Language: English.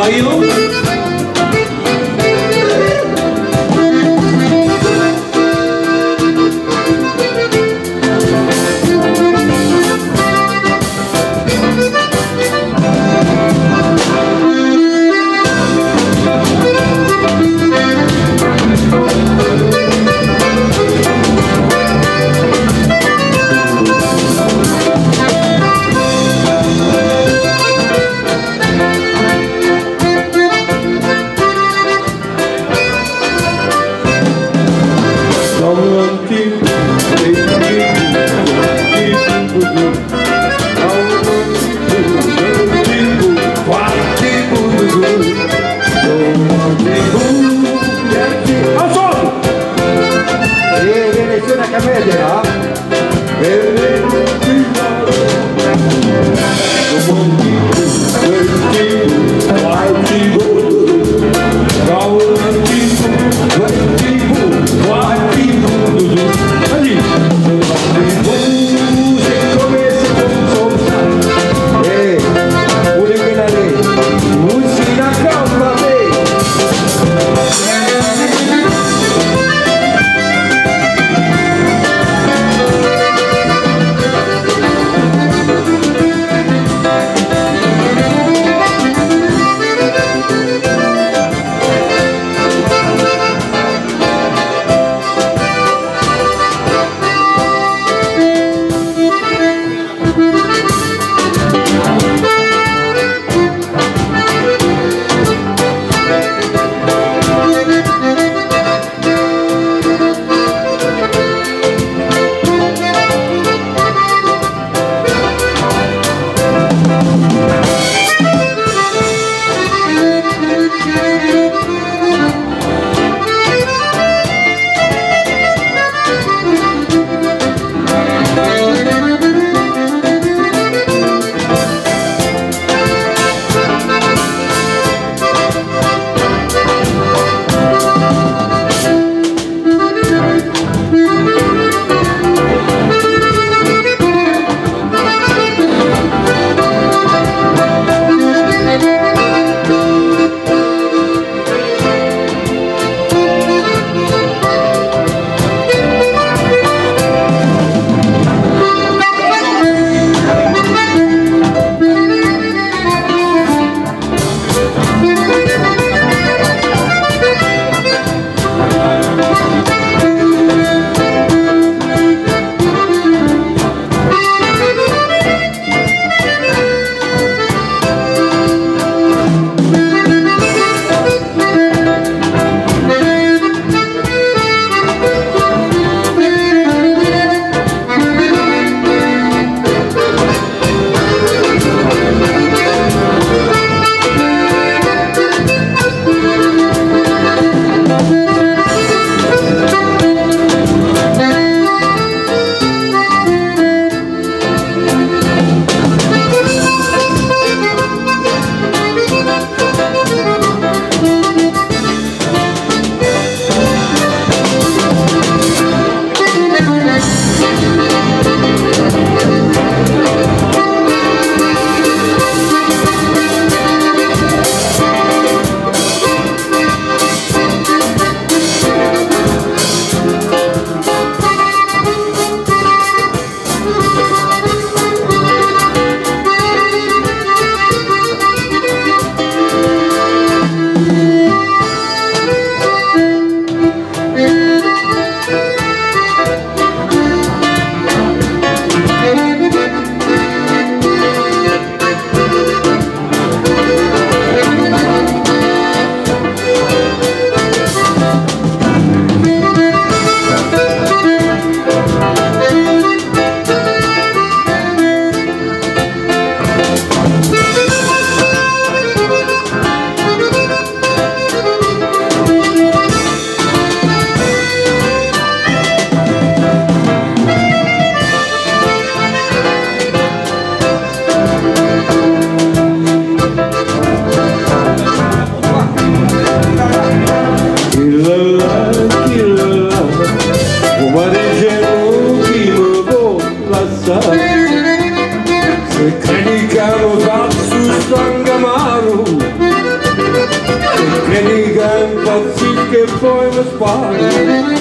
Why you? Baby. worthwhile